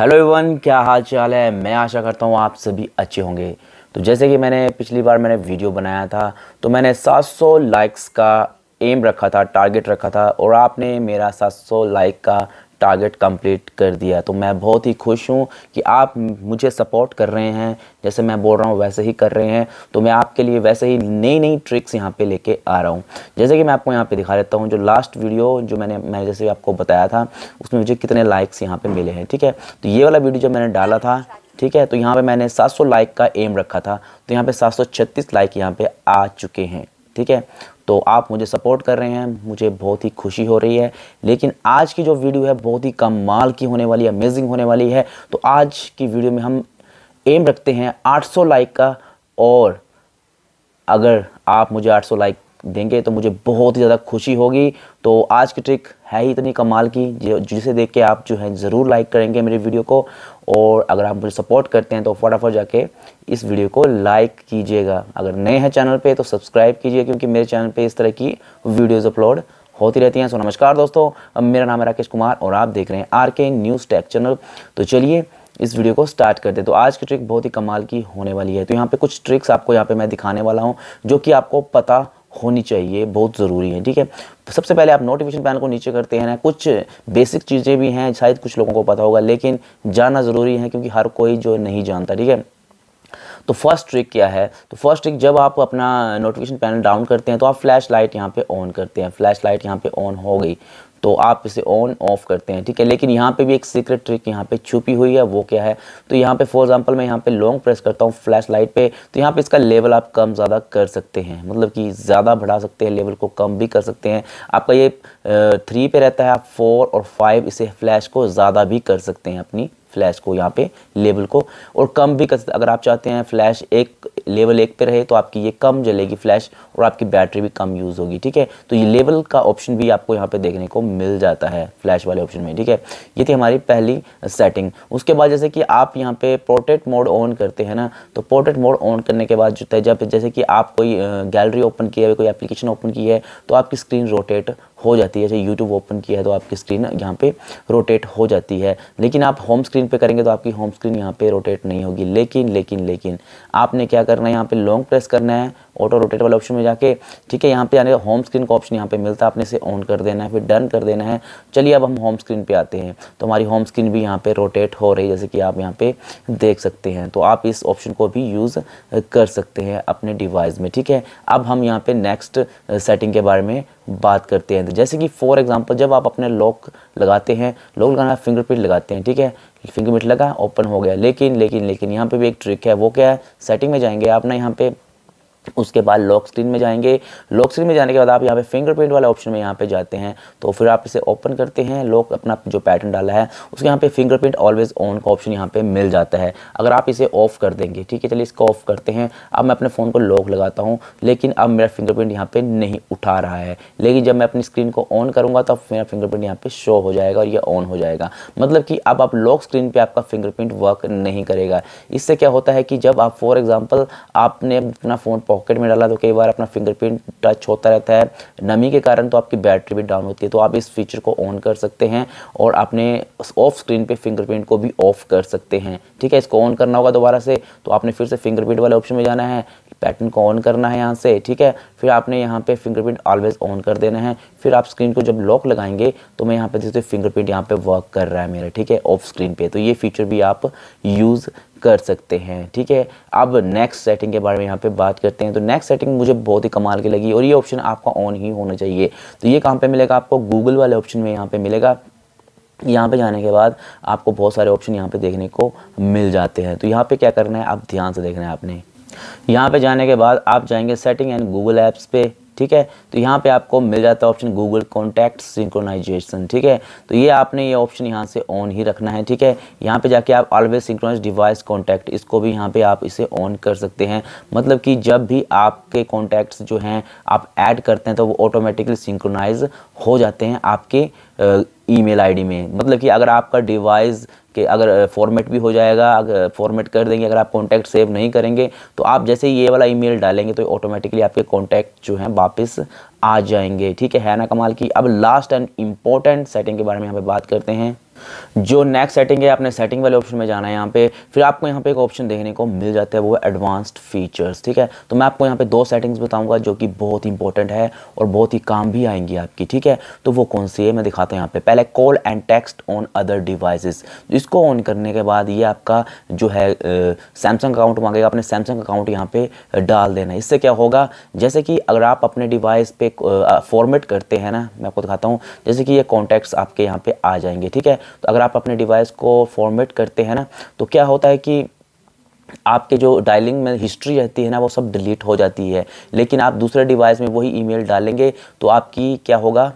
Hello Avon क्या हाल चाल है? मैं आशा करता हूँ आप सभी अच्छे होंगे। तो जैसे कि मैंने पिछली बार मैंने वीडियो बनाया था तो मैंने 700 लाइक्स का एम रखा था टारगेट रखा था, और आपने मेरा 700 लाइक का टारगेट कंप्लीट कर दिया। तो मैं बहुत ही खुश हूँ कि आप मुझे सपोर्ट कर रहे हैं। जैसे मैं बोल रहा हूँ, वैसे ही कर रहे हैं। तो मैं आपके लिए वैसे ही नई नई ट्रिक्स यहाँ पे लेके आ रहा हूँ। जैसे कि मैं आपको यहाँ पे दिखा देता हूँ, जो लास्ट वीडियो जो मैंने, मैं जैसे आपको बताया था, उसमें मुझे कितने लाइक्स यहाँ पर मिले हैं, ठीक है? तो ये वाला वीडियो जब मैंने डाला था, ठीक है? तो यहाँ पे मैंने 700 लाइक का एम रखा था। तो यहाँ पे 736 लाइक यहाँ पे आ चुके हैं, ठीक है? तो आप मुझे सपोर्ट कर रहे हैं, मुझे बहुत ही खुशी हो रही है। लेकिन आज की जो वीडियो है, बहुत ही कम माल की होने वाली अमेजिंग होने वाली है। तो आज की वीडियो में हम एम रखते हैं 800 लाइक का। और अगर आप मुझे 800 लाइक देंगे तो मुझे बहुत ही ज़्यादा खुशी होगी। तो आज की ट्रिक है ही इतनी कमाल की जिसे देख के आप जो है ज़रूर लाइक करेंगे मेरी वीडियो को। और अगर आप मुझे सपोर्ट करते हैं तो फटाफट जाके इस वीडियो को लाइक कीजिएगा। अगर नए हैं चैनल पे तो सब्सक्राइब कीजिए, क्योंकि मेरे चैनल पे इस तरह की वीडियोज़ अपलोड होती रहती हैं। सो नमस्कार दोस्तों मेरा नाम है राकेश कुमार और आप देख रहे हैं आर के न्यूज़ टेक चैनल तो चलिए इस वीडियो को स्टार्ट करते हैं। तो आज की ट्रिक बहुत ही कमाल की होने वाली है। तो यहाँ पे कुछ ट्रिक्स आपको यहाँ पे मैं दिखाने वाला हूँ, जो कि आपको पता होनी चाहिए, बहुत ज़रूरी है, ठीक है? सबसे पहले आप नोटिफिकेशन पैनल को नीचे करते हैं ना कुछ बेसिक चीज़ें भी हैं, शायद कुछ लोगों को पता होगा, लेकिन जानना ज़रूरी है क्योंकि हर कोई जो नहीं जानता, ठीक है? तो फ़र्स्ट ट्रिक क्या है? तो फ़र्स्ट ट्रिक जब आप अपना नोटिफिकेशन पैनल डाउन करते हैं तो आप फ्लैश लाइट यहाँ पे ऑन करते हैं फ्लैश लाइट यहाँ पे ऑन हो गई। तो आप इसे ऑन ऑफ़ करते हैं, ठीक है? लेकिन यहाँ पे भी एक सीक्रेट ट्रिक यहाँ पे छुपी हुई है, वो क्या है? तो यहाँ पे फॉर एग्जांपल मैं यहाँ पे लॉन्ग प्रेस करता हूँ फ्लैश लाइट पे तो यहाँ पे इसका लेवल आप कम ज़्यादा कर सकते हैं मतलब कि ज़्यादा बढ़ा सकते हैं लेवल को कम भी कर सकते हैं। आपका ये थ्री पे रहता है, आप फोर और फाइव इसे फ्लैश को ज़्यादा भी कर सकते हैं, अपनी फ्लैश को, यहाँ पे लेवल को, और कम भी कर सकते अगर आप चाहते हैं फ्लैश एक लेवल एक पे रहे तो आपकी ये कम जलेगी फ्लैश और आपकी बैटरी भी कम यूज़ होगी, ठीक है? तो ये लेवल का ऑप्शन भी आपको यहाँ पे देखने को मिल जाता है, फ्लैश वाले ऑप्शन में, ठीक है? ये थी हमारी पहली सेटिंग उसके बाद जैसे कि आप यहाँ पे पोर्ट्रेट मोड ऑन करते हैं ना तो पोर्ट्रेट मोड ऑन करने के बाद जो जब जैसे कि आप कोई गैलरी ओपन की है, कोई एप्लीकेशन ओपन की है तो आपकी स्क्रीन रोटेट हो जाती है। जैसे यूट्यूब ओपन किया है तो आपकी स्क्रीन यहाँ पे रोटेट हो जाती है। लेकिन आप होम स्क्रीन पे करेंगे तो आपकी होम स्क्रीन यहाँ पे रोटेट नहीं होगी। लेकिन लेकिन लेकिन आपने क्या करना है? यहाँ पे लॉन्ग प्रेस करना है। ऑटो रोटेट वाले ऑप्शन में जाके, ठीक है, यहाँ पे आने का होम स्क्रीन का ऑप्शन यहाँ पे मिलता है। आपने इसे ऑन कर देना है, फिर डन कर देना है। चलिए, अब हम होम स्क्रीन पे आते हैं। तो हमारी होम स्क्रीन भी यहाँ पे रोटेट हो रही है, जैसे कि आप यहाँ पे देख सकते हैं। तो आप इस ऑप्शन को भी यूज़ कर सकते हैं अपने डिवाइस में, ठीक है। अब हम यहाँ पे नेक्स्ट सेटिंग के बारे में बात करते हैं। तो जैसे कि फॉर एग्जांपल जब आप अपने लॉक लगाते हैं लॉक लगाना फिंगरप्रिंट लगाते हैं, ठीक है? फिंगरप्रिंट लगा ओपन हो गया। लेकिन लेकिन लेकिन यहाँ पे भी एक ट्रिक है। वो क्या है? सेटिंग में जाएँगे। आप ना यहाँ पे उसके बाद लॉक स्क्रीन में जाएँगे। लॉक स्क्रीन में जाने के बाद आप यहाँ पे फिंगरप्रिंट वाले ऑप्शन में यहाँ पे जाते हैं। तो फिर आप इसे ओपन करते हैं। लॉक अपना जो पैटर्न डाला है, उसके यहाँ पे फिंगरप्रिंट ऑलवेज ऑन का ऑप्शन यहाँ पे मिल जाता है। अगर आप इसे ऑफ़ कर देंगे, ठीक है, चलिए इसको ऑफ़ करते हैं। अब मैं अपने फ़ोन को लॉक लगाता हूँ, लेकिन अब मेरा फिंगरप्रिंट यहाँ पर नहीं उठा रहा है। लेकिन जब मैं अपनी स्क्रीन को ऑन करूँगा तो मेरा फिंगरप्रिंट यहाँ पर शो हो जाएगा और ये ऑन हो जाएगा। मतलब कि अब आप लॉक स्क्रीन पर आपका फिंगरप्रिंट वर्क नहीं करेगा। इससे क्या होता है कि जब आप फॉर एग्ज़ाम्पल आपने अपना फ़ोन पॉकेट में डाला तो कई बार अपना फिंगरप्रिंट टच होता रहता है। नमी के कारण तो आपकी बैटरी भी डाउन होती है तो आप इस फीचर को ऑन कर सकते हैं और अपने ऑफ़ स्क्रीन पे फिंगरप्रिंट को भी ऑफ़ कर सकते हैं। ठीक है, इसको ऑन करना होगा दोबारा से तो आपने फिर से फिंगरप्रिंट वाले ऑप्शन में जाना है। पैटर्न को ऑन करना है यहाँ से, ठीक है? फिर आपने यहाँ पे फिंगरप्रिंट ऑलवेज ऑन कर देना है। फिर आप स्क्रीन को जब लॉक लगाएँगे तो मैं यहाँ पे देखते फिंगरप्रिंट यहाँ पे वर्क कर रहा है मेरा, ठीक है? ऑफ़ स्क्रीन पे। तो ये फीचर भी आप यूज़ कर सकते हैं, ठीक है? अब नेक्स्ट सेटिंग के बारे में यहाँ पे बात करते हैं। तो नेक्स्ट सेटिंग मुझे बहुत ही कमाल की लगी और ये ऑप्शन आपका ऑन ही होना चाहिए। तो ये कहाँ पे मिलेगा आपको? गूगल वाले ऑप्शन में यहाँ पे मिलेगा। यहाँ पे जाने के बाद आपको बहुत सारे ऑप्शन यहाँ पे देखने को मिल जाते हैं। तो यहाँ पे क्या करना है? आप ध्यान से देखना है आपने। यहाँ पे जाने के बाद आप जाएँगे सेटिंग एंड गूगल ऐप्स पे, ठीक है? तो यहाँ पे आपको मिल जाता है ऑप्शन गूगल कॉन्टैक्ट सिंक्रोनाइजेशन ठीक है? तो ये आपने ये ऑप्शन यहाँ से ऑन ही रखना है, ठीक है? यहाँ पे जाके आप ऑलवेज सिंक्रोनाइज डिवाइस कॉन्टैक्ट इसको भी यहाँ पे आप इसे ऑन कर सकते हैं। मतलब कि जब भी आपके कॉन्टैक्ट्स जो हैं, आप ऐड करते हैं तो वो ऑटोमेटिकली सिंक्रोनाइज हो जाते हैं आपके ईमेल आईडी में। मतलब कि अगर आपका डिवाइस के अगर फॉर्मेट भी हो जाएगा अगर फॉर्मेट कर देंगे, अगर आप कॉन्टैक्ट सेव नहीं करेंगे तो आप जैसे ये वाला ईमेल डालेंगे तो ऑटोमेटिकली आपके कॉन्टैक्ट जो है वापस आ जाएँगे। ठीक है है ना कमाल की? अब लास्ट एंड इम्पोर्टेंट सेटिंग के बारे में यहाँ पे बात करते हैं। जो नेक्स्ट सेटिंग है, आपने सेटिंग वाले ऑप्शन में जाना है यहाँ पे, फिर आपको यहाँ पे एक ऑप्शन देखने को मिल जाता है, वो एडवांस्ड फीचर्स ठीक है? तो मैं आपको यहाँ पे दो सेटिंग्स बताऊँगा जो कि बहुत इंपॉर्टेंट है और बहुत ही काम भी आएँगी आपकी, ठीक है? तो वो कौन सी है, मैं दिखाता हूँ यहाँ पे। पहले call and text on other devices इसको ऑन करने के बाद ये आपका जो है सैमसंग अकाउंट मांगेगा अपने सैमसंग अकाउंट यहाँ पे डाल देना इससे क्या होगा, जैसे कि अगर आप अपने डिवाइस पे फॉर्मेट करते हैं ना, मैं आपको दिखाता हूँ, जैसे कि ये कॉन्टैक्ट्स आपके यहाँ पे आ जाएँगे, ठीक है? तो अगर आप अपने डिवाइस को फॉर्मेट करते हैं ना तो क्या होता है कि आपके जो डायलिंग में हिस्ट्री रहती है ना, वो सब डिलीट हो जाती है। लेकिन आप दूसरे डिवाइस में वही ईमेल डालेंगे तो आपकी क्या होगा?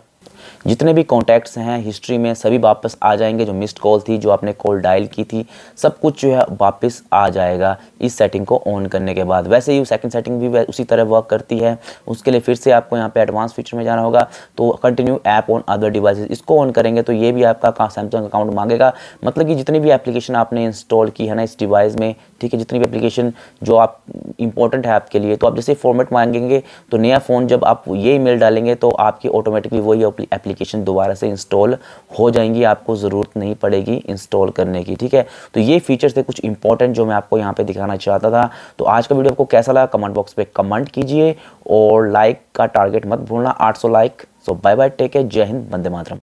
जितने भी कॉन्टैक्ट्स हैं हिस्ट्री में सभी वापस आ जाएँगे, जो मिस्ड कॉल थी, जो आपने कॉल डायल की थी, सब कुछ जो है वापस आ जाएगा इस सेटिंग को ऑन करने के बाद। वैसे ही सेकंड सेटिंग भी उसी तरह वर्क करती है। उसके लिए फिर से आपको यहाँ पे एडवांस फीचर में जाना होगा। तो continue app on other devices इसको ऑन करेंगे तो ये भी आपका सैमसंग अकाउंट मांगेगा। मतलब कि जितनी भी एप्लीकेशन आपने इंस्टॉल की है ना इस डिवाइस में ठीक है, जितनी भी एप्लीकेशन जो आप इंपॉर्टेंट है आपके लिए तो आप जैसे फॉर्मेट मांगेंगे तो नया फ़ोन जब आप ये ईमेल डालेंगे तो आपकी ऑटोमेटिकली वही एप्लीकेशन दोबारा से इंस्टॉल हो जाएँगी, आपको ज़रूरत नहीं पड़ेगी इंस्टॉल करने की, ठीक है? तो ये फीचर्स थे कुछ इंपॉर्टेंट जो मैं आपको यहाँ पे दिखाना चाहता था। तो आज का वीडियो आपको कैसा लगा कमेंट बॉक्स पे कमेंट कीजिए और लाइक का टारगेट मत भूलना 800 like so bye bye take जय हिंद, वंदे मातरम।